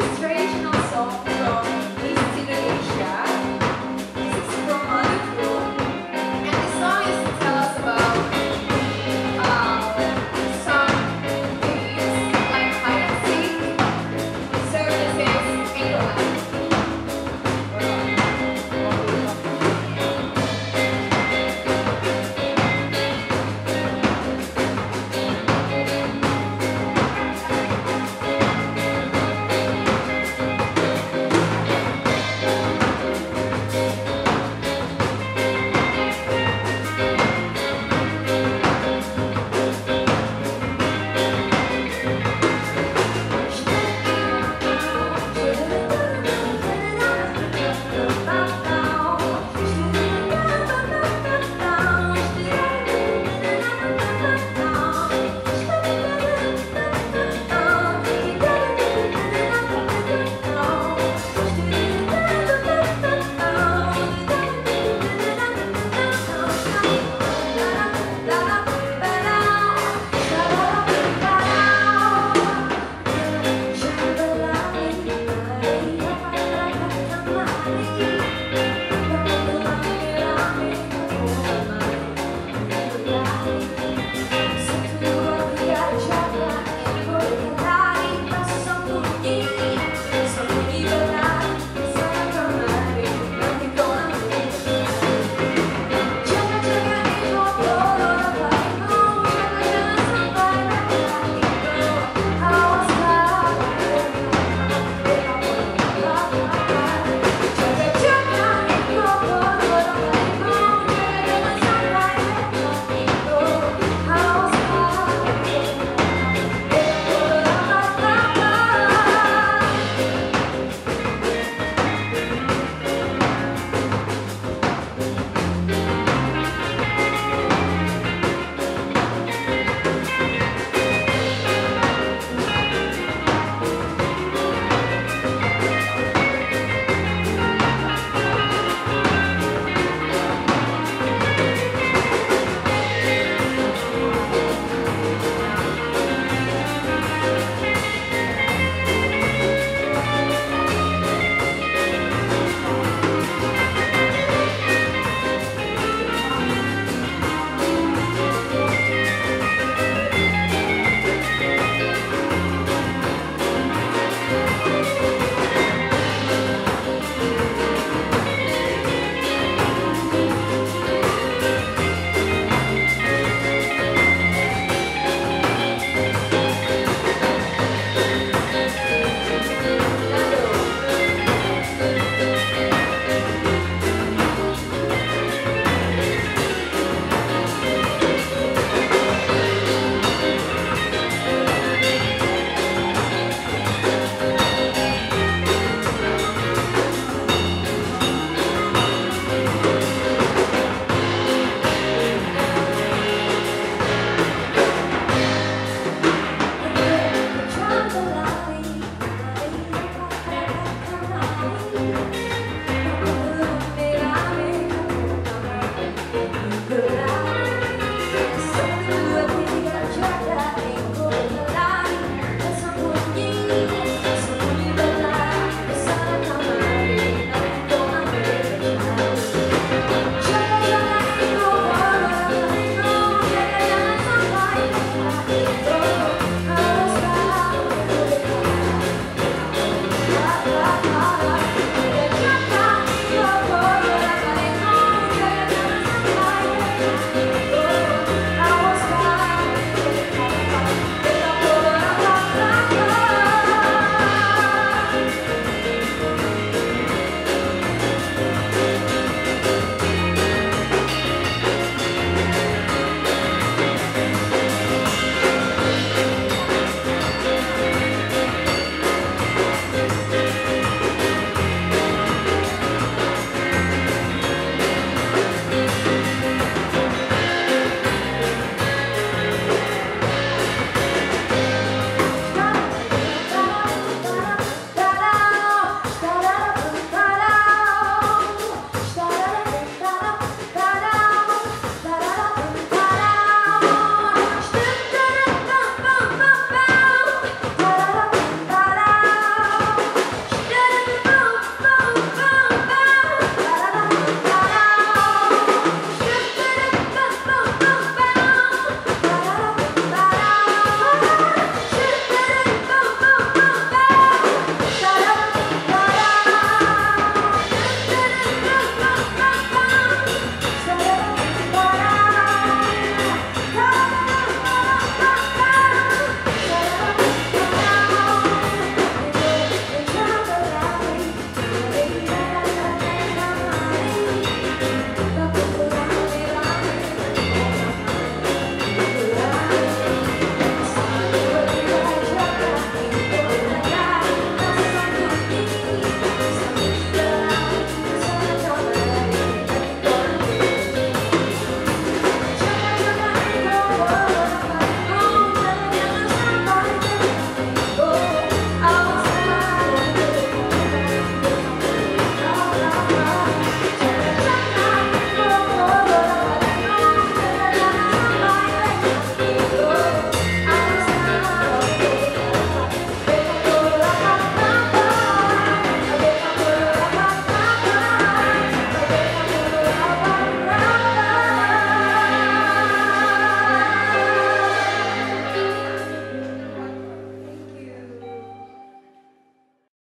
This